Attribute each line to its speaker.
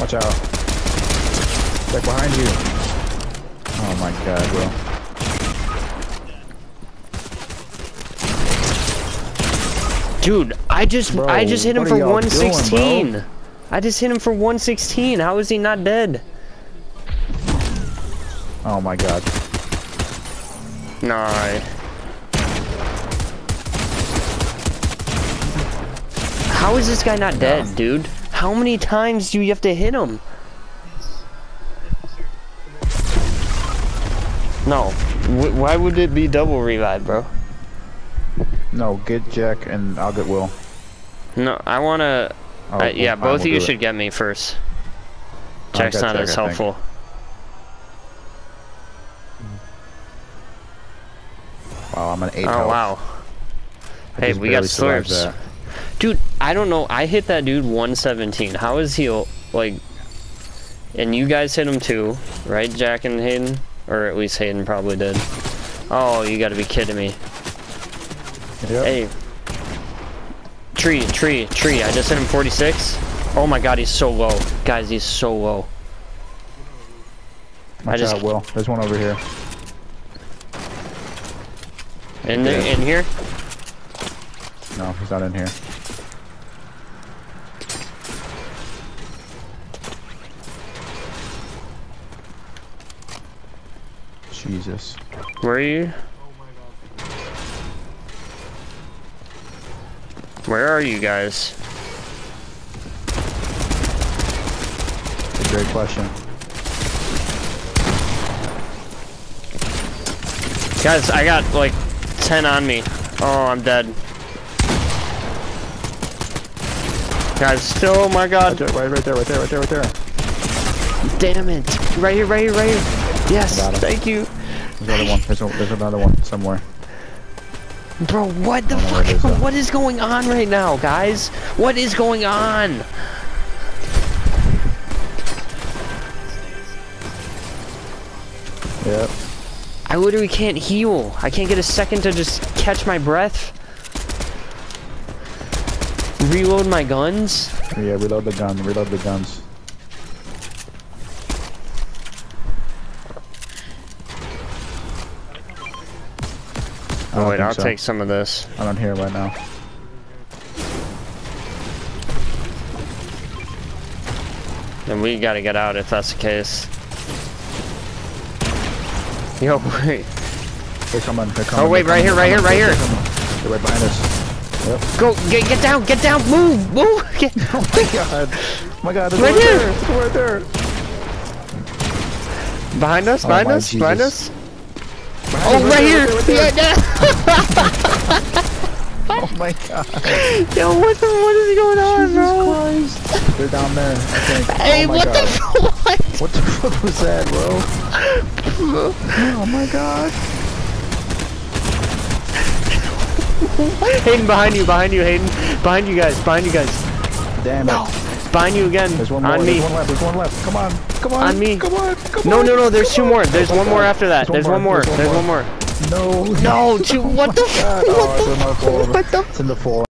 Speaker 1: Watch out. Check behind you. Oh my god, bro.
Speaker 2: Dude, I just
Speaker 1: Bro,
Speaker 2: I just hit him for
Speaker 1: are y'all doing,
Speaker 2: 116. I just hit him for 116. How is he not dead?
Speaker 1: Oh my god.
Speaker 2: Nah. How is this guy not dead, dude? How many times do you have to hit him? No. W why would it be double revive, bro?
Speaker 1: No, get Jack and I'll get Will.
Speaker 2: No, I wanna.
Speaker 1: I'll-
Speaker 2: Uh, yeah, both of you
Speaker 1: do it.
Speaker 2: should get me first. Jack's not
Speaker 1: Jack,
Speaker 2: as helpful.
Speaker 1: Wow, I'm an 8
Speaker 2: Oh
Speaker 1: health.
Speaker 2: wow.
Speaker 1: I
Speaker 2: Hey, we got slurps. Dude, I don't know. I hit that dude 117. How is he like? And you guys hit him too, right, Jack and Hayden? Or at least Hayden probably did. Oh, you gotta be kidding me.
Speaker 1: Yep.
Speaker 2: Hey. Tree, tree, tree. I just hit him 46. Oh my god, he's so low. Guys, he's so low. I
Speaker 1: Watch
Speaker 2: just-
Speaker 1: out, Will. There's one over here.
Speaker 2: In, the, in here?
Speaker 1: No, he's not in here. Jesus.
Speaker 2: Where are you? Where are you guys?
Speaker 1: Great question.
Speaker 2: Guys, I got like 10 on me. Oh, I'm dead. Guys, still, oh my god.
Speaker 1: Right, right, right there, right there, right there, right there.
Speaker 2: Damn it. Right here, right here, right here. Yes, thank you.
Speaker 1: There's another one. There's, a, there's another one somewhere.
Speaker 2: Bro, what the
Speaker 1: I don't know where it is,
Speaker 2: fuck? What is going on right now, guys? What is going on?
Speaker 1: Yep.
Speaker 2: I literally can't heal. I can't get a second to just catch my breath. Reload my guns.
Speaker 1: Yeah, reload the gun. Reload the guns.
Speaker 2: Oh wait, I'll
Speaker 1: so.
Speaker 2: take some of this.
Speaker 1: I don't hear it right now.
Speaker 2: And we gotta get out if that's the case. Yo, wait.
Speaker 1: They're coming. They're coming.
Speaker 2: Oh wait, right here, right here, right here.
Speaker 1: they're right behind us. Yep.
Speaker 2: Go, get, get down, get down, move, move. Get,
Speaker 1: Oh my god. Oh my god. There's
Speaker 2: Right
Speaker 1: one
Speaker 2: here.
Speaker 1: there. Right there.
Speaker 2: behind us,
Speaker 1: Oh
Speaker 2: behind
Speaker 1: my
Speaker 2: us, behind us.
Speaker 1: Behind
Speaker 2: Oh,
Speaker 1: us,
Speaker 2: right here.
Speaker 1: there, there,
Speaker 2: Yeah,
Speaker 1: there.
Speaker 2: yeah.
Speaker 1: Oh my god.
Speaker 2: Yo, what the, what is going on,
Speaker 1: Jesus
Speaker 2: bro?
Speaker 1: Christ. They're down there, I think.
Speaker 2: Hey,
Speaker 1: oh my
Speaker 2: what
Speaker 1: god.
Speaker 2: the fuck? What?
Speaker 1: What the fuck was that, bro? oh my god.
Speaker 2: Hayden, behind you, behind you, Hayden. Behind you guys, behind you guys.
Speaker 1: Damn it.
Speaker 2: Behind you again.
Speaker 1: There's one more.
Speaker 2: on
Speaker 1: There's
Speaker 2: me.
Speaker 1: one left. There's one left. Come on. Come on.
Speaker 2: On me.
Speaker 1: Come on. Come
Speaker 2: No,
Speaker 1: on.
Speaker 2: no, no, there's
Speaker 1: come
Speaker 2: two
Speaker 1: on.
Speaker 2: more. There's
Speaker 1: Oh my
Speaker 2: one more
Speaker 1: God.
Speaker 2: after that. There's one more. There's one more.
Speaker 1: No.
Speaker 2: No, what the
Speaker 1: God. Oh,
Speaker 2: what
Speaker 1: the
Speaker 2: the what the
Speaker 1: It's in the floor.